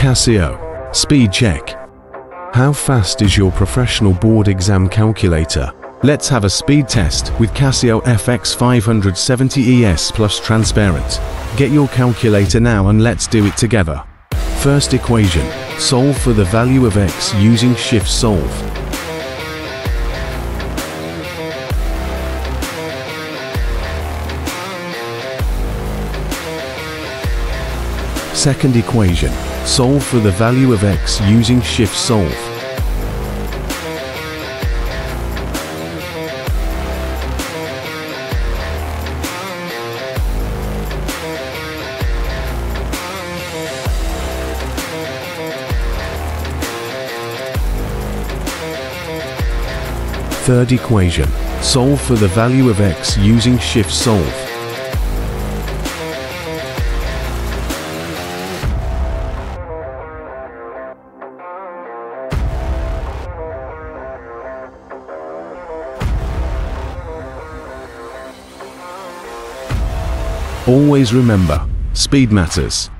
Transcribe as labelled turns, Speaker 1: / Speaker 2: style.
Speaker 1: Casio, speed check. How fast is your professional board exam calculator? Let's have a speed test with Casio FX 570 ES Plus Transparent. Get your calculator now and let's do it together. First equation, solve for the value of x using shift solve. Second equation, solve for the value of x using shift solve. Third equation, solve for the value of x using shift solve. Always remember, speed matters.